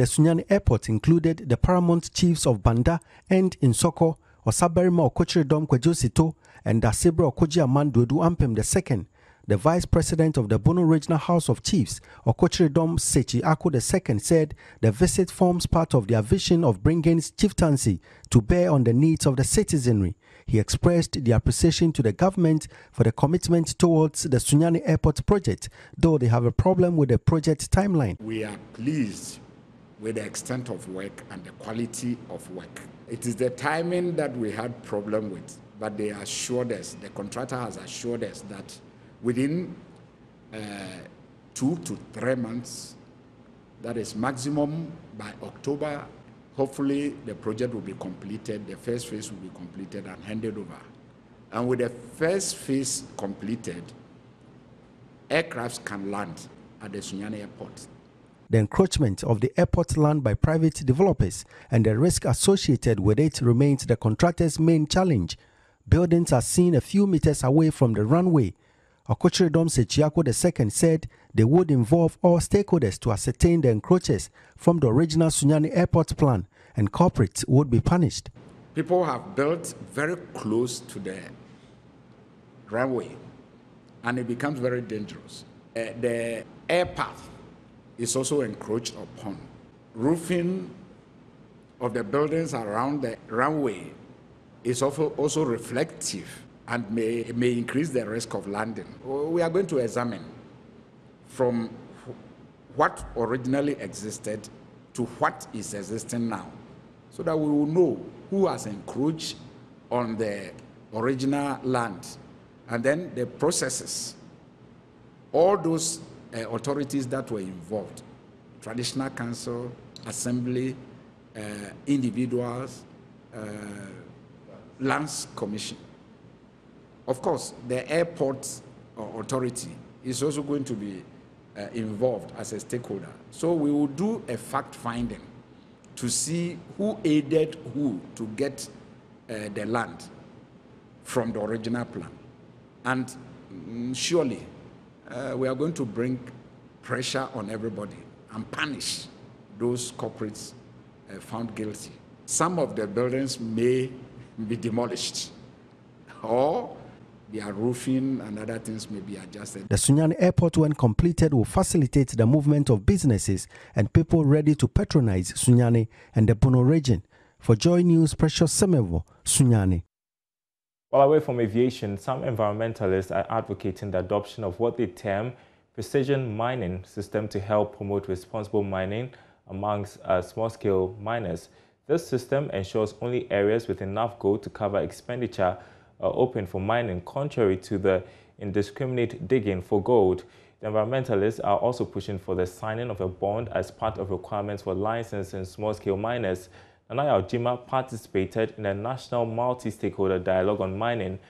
the Sunyani airport included the paramount chiefs of Banda and Insoko, Osaberima Okochiridom Kwejosito, and Dasibra Okoji Amanduedu Ampem II, the vice president of the Bono Regional House of Chiefs, Okochiridom Sechi Ako II, said the visit forms part of their vision of bringing chieftaincy to bear on the needs of the citizenry. He expressed the appreciation to the government for the commitment towards the Sunyani Airport project, though they have a problem with the project timeline. We are pleased with the extent of work and the quality of work. It is the timing that we had problem with, but they assured us, the contractor has assured us that within uh, two to three months, that is maximum by October, hopefully the project will be completed, the first phase will be completed and handed over. And with the first phase completed, aircrafts can land at the Sunyani airport the encroachment of the airport land by private developers and the risk associated with it remains the contractor's main challenge. Buildings are seen a few meters away from the runway. Okochiridom Sechiako II said they would involve all stakeholders to ascertain the encroaches from the original Sunyani airport plan and corporates would be punished. People have built very close to the runway and it becomes very dangerous. Uh, the air path is also encroached upon. Roofing of the buildings around the runway is also, also reflective and may, may increase the risk of landing. We are going to examine from what originally existed to what is existing now so that we will know who has encroached on the original land and then the processes. All those uh, authorities that were involved traditional council, assembly, uh, individuals, uh, lands commission. Of course, the airport authority is also going to be uh, involved as a stakeholder. So we will do a fact finding to see who aided who to get uh, the land from the original plan. And mm, surely uh, we are going to bring pressure on everybody and punish those corporates uh, found guilty. Some of the buildings may be demolished or their roofing and other things may be adjusted. The Sunyani airport, when completed, will facilitate the movement of businesses and people ready to patronize Sunyani and the Bono region. For Joy News, Precious Semevo, Sunyani. While away from aviation, some environmentalists are advocating the adoption of what they term precision mining system to help promote responsible mining amongst uh, small-scale miners. This system ensures only areas with enough gold to cover expenditure are open for mining, contrary to the indiscriminate digging for gold. The environmentalists are also pushing for the signing of a bond as part of requirements for licensing small-scale miners. Nana Ojima participated in a national multi-stakeholder dialogue on mining